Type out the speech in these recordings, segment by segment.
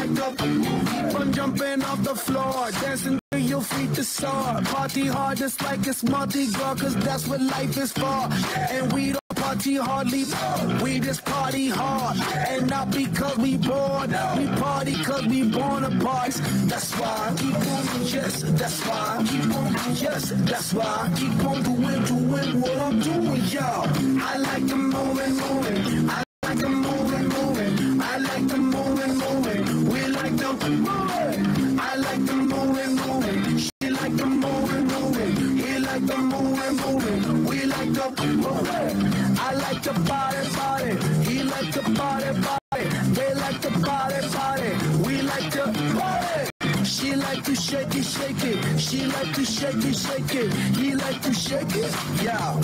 The keep on jumping off the floor, dancing till your feet to soar. Party hard just like it's Mardi Gras, cause that's what life is for. And we don't party hardly, we just party hard. And not because we bored, we party cause we born apart. That's why keep on, yes, that's why keep on, yes, that's why keep on doing, doing what I'm doing, y'all. I like the moving, moving. I Body, body. They like the body, body. We like the body. She like to shake it, shake it. She like to shake it, shake it. He like to shake it. Yeah.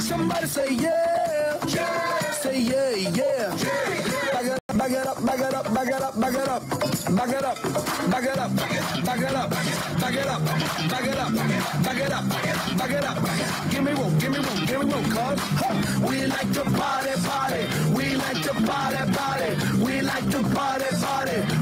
Somebody say yeah. Yeah. Say yeah, yeah. Back it up, back it up, back it up, back it up, back it up, back it up, back it up, back it up, back it up, back it up, back it up. Give me one, give me one, give me one, cuz. We like to party, party, party.